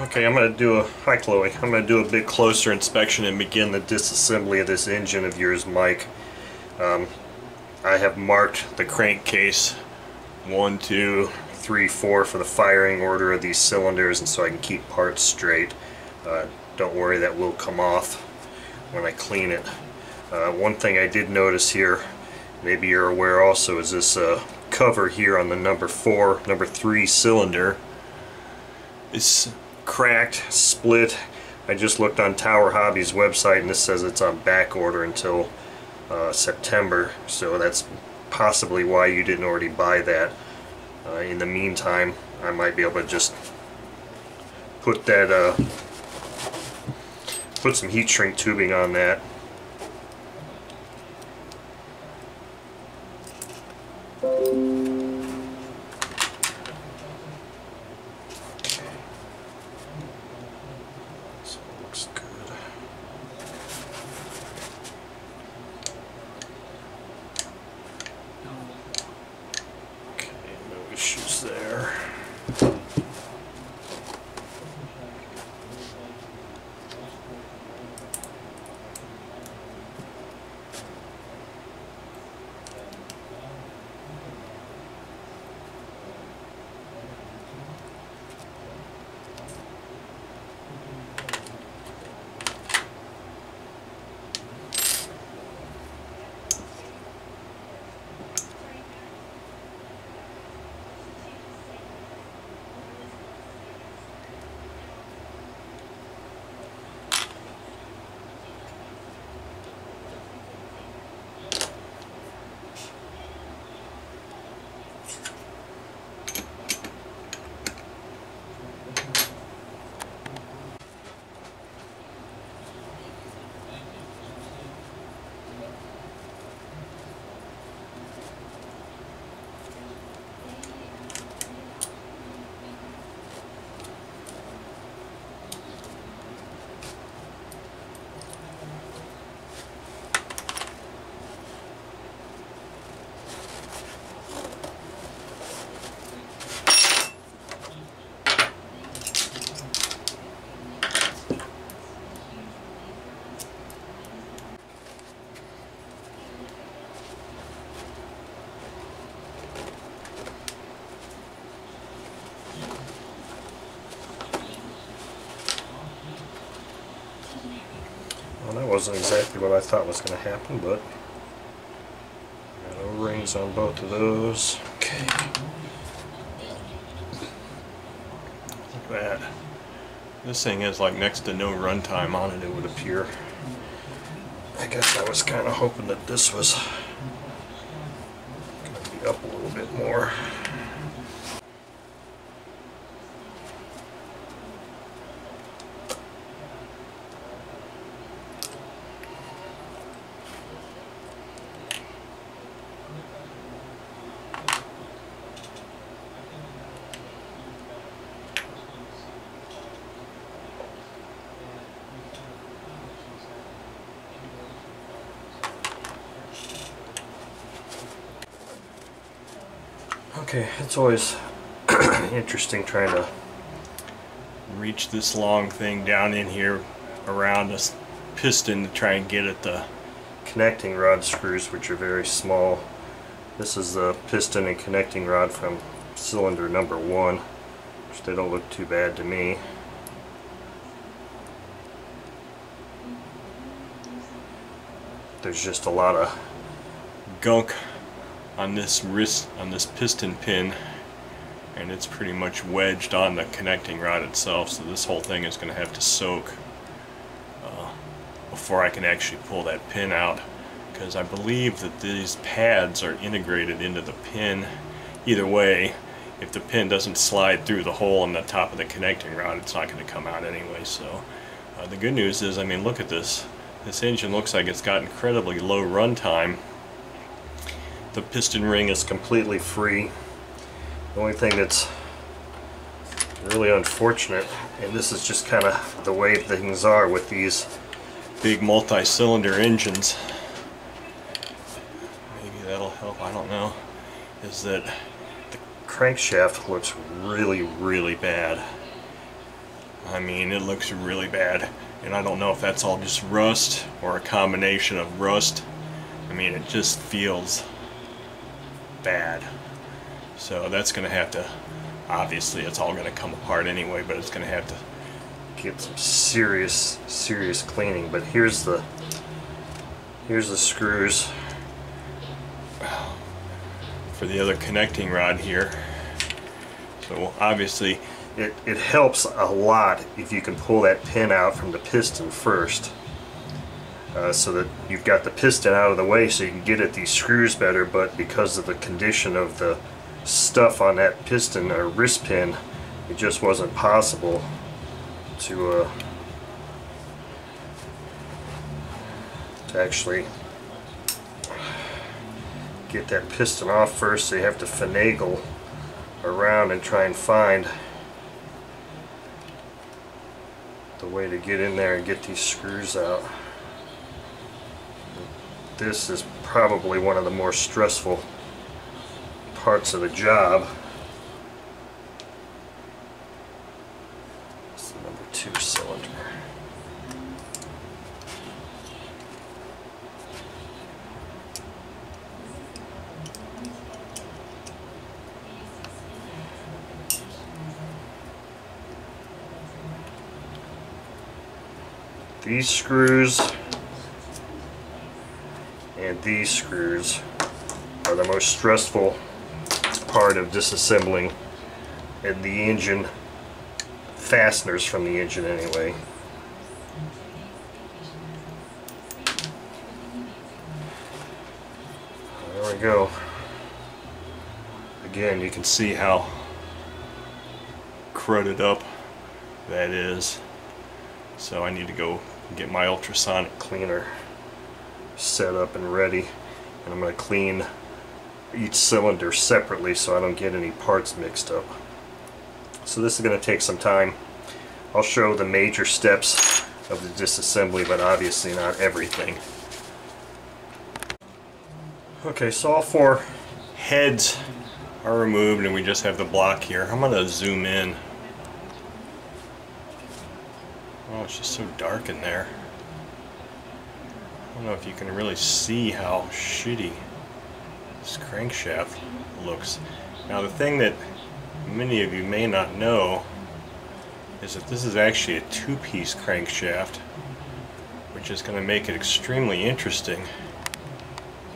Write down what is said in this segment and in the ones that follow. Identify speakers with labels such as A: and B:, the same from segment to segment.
A: Okay, I'm going to do a, hi Chloe, I'm going to do a bit closer inspection and begin the disassembly of this engine of yours, Mike. Um, I have marked the crankcase one, two, three, four for the firing order of these cylinders and so I can keep parts straight. Uh, don't worry, that will come off when I clean it. Uh, one thing I did notice here, maybe you're aware also, is this uh, cover here on the number four, number three cylinder. It's cracked, split. I just looked on Tower Hobbies website and this says it's on back order until uh, September so that's possibly why you didn't already buy that. Uh, in the meantime I might be able to just put that uh, put some heat shrink tubing on that issues there. Wasn't exactly what I thought was going to happen, but got O-rings on both of those. Okay. Look at that. This thing has like next to no runtime on it, it would appear. I guess I was kind of hoping that this was going to be up a little bit more. Okay, it's always interesting trying to reach this long thing down in here around this piston to try and get at the connecting rod screws which are very small. This is the piston and connecting rod from cylinder number one which they don't look too bad to me. There's just a lot of gunk on this wrist on this piston pin and it's pretty much wedged on the connecting rod itself so this whole thing is going to have to soak uh, before I can actually pull that pin out. Because I believe that these pads are integrated into the pin. Either way if the pin doesn't slide through the hole in the top of the connecting rod it's not going to come out anyway so uh, the good news is I mean look at this. This engine looks like it's got incredibly low runtime the piston ring is completely free. The only thing that's really unfortunate, and this is just kind of the way things are with these big multi-cylinder engines, maybe that'll help, I don't know, is that the crankshaft looks really, really bad. I mean, it looks really bad. And I don't know if that's all just rust or a combination of rust. I mean, it just feels bad. So that's going to have to, obviously it's all going to come apart anyway, but it's going to have to get some serious, serious cleaning. But here's the, here's the screws for the other connecting rod here. So obviously it, it helps a lot if you can pull that pin out from the piston first. Uh, so that you've got the piston out of the way so you can get at these screws better but because of the condition of the stuff on that piston or wrist pin it just wasn't possible to uh, to actually get that piston off first so you have to finagle around and try and find the way to get in there and get these screws out. This is probably one of the more stressful parts of the job. It's the number two cylinder. These screws these screws are the most stressful part of disassembling the engine fasteners from the engine anyway. There we go. Again, you can see how cruded up that is. So I need to go get my ultrasonic cleaner set up and ready. And I'm going to clean each cylinder separately so I don't get any parts mixed up. So this is going to take some time. I'll show the major steps of the disassembly, but obviously not everything. Okay, so all four heads are removed and we just have the block here. I'm going to zoom in Oh, it's just so dark in there. Don't know if you can really see how shitty this crankshaft looks. Now the thing that many of you may not know is that this is actually a two-piece crankshaft which is going to make it extremely interesting.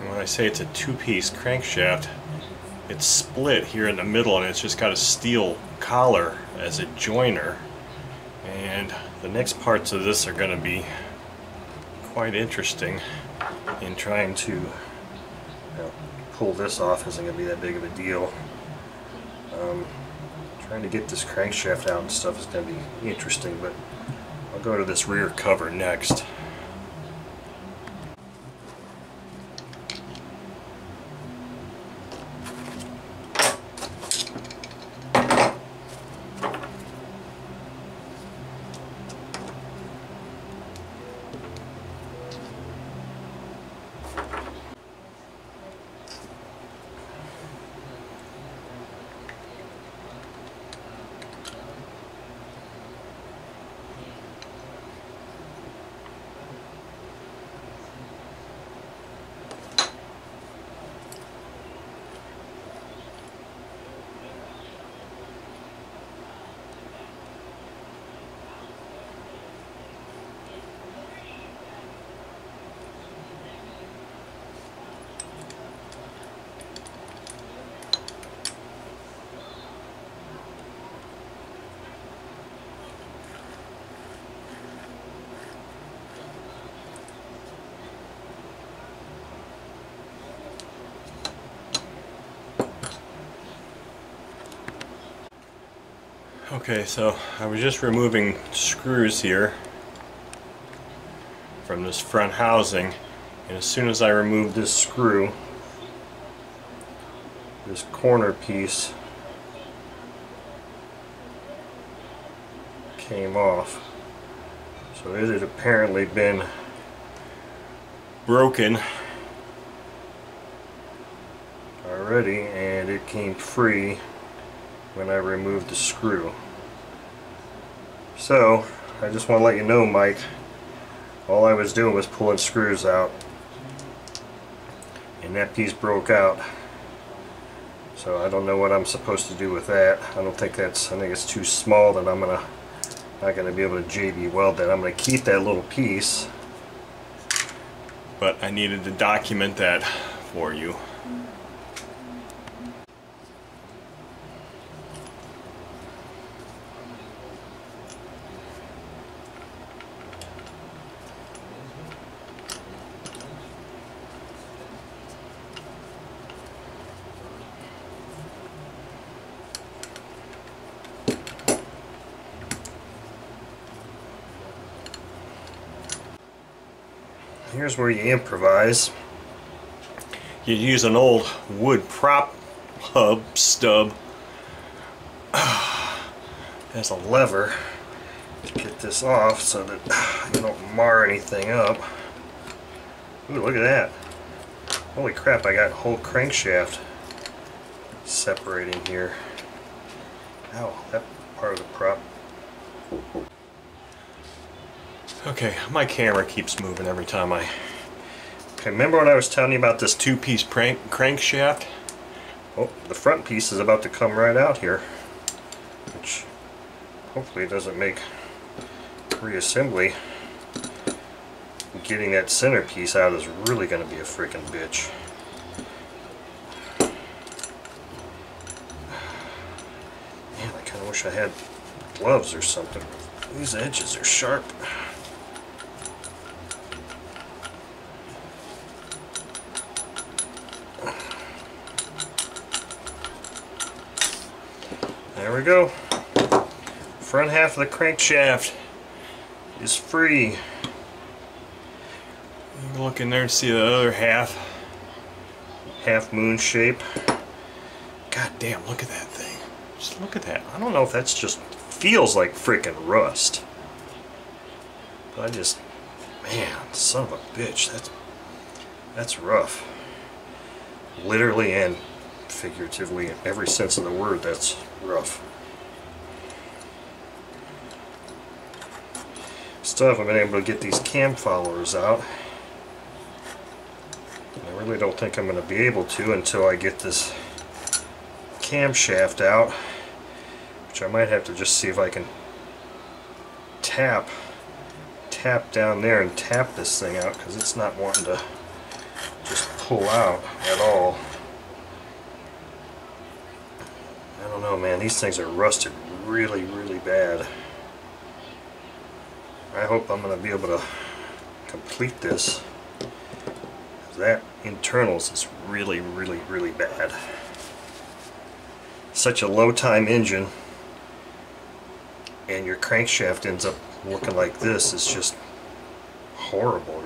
A: And when I say it's a two-piece crankshaft it's split here in the middle and it's just got a steel collar as a joiner and the next parts of this are going to be quite interesting in trying to you know, pull this off isn't going to be that big of a deal. Um, trying to get this crankshaft out and stuff is going to be interesting, but I'll go to this rear cover next. Okay, so I was just removing screws here from this front housing and as soon as I removed this screw this corner piece came off so it had apparently been broken already and it came free when I removed the screw. So, I just want to let you know, Mike, all I was doing was pulling screws out. And that piece broke out. So I don't know what I'm supposed to do with that. I don't think that's, I think it's too small that I'm gonna, not gonna be able to JB weld that. I'm gonna keep that little piece. But I needed to document that for you. Here's where you improvise. You use an old wood prop hub stub as a lever to get this off so that you don't mar anything up. Ooh, look at that. Holy crap, I got a whole crankshaft separating here. Ow, that part of the prop. Okay, my camera keeps moving every time I... Okay, remember when I was telling you about this two-piece crankshaft? Oh, the front piece is about to come right out here. Which hopefully doesn't make reassembly. Getting that center piece out is really going to be a freaking bitch. Man, I kind of wish I had gloves or something. These edges are sharp. We go. Front half of the crankshaft is free. Look in there and see the other half. Half moon shape. God damn, look at that thing. Just look at that. I don't know if that's just feels like freaking rust. But I just, man, son of a bitch, that's, that's rough. Literally and figuratively, in every sense of the word, that's rough. Still haven't been able to get these cam followers out. I really don't think I'm going to be able to until I get this camshaft out, which I might have to just see if I can tap tap down there and tap this thing out because it's not wanting to just pull out at all. I man, these things are rusted really really bad. I hope I'm going to be able to complete this. That internals is really really really bad. Such a low time engine and your crankshaft ends up looking like this is just horrible.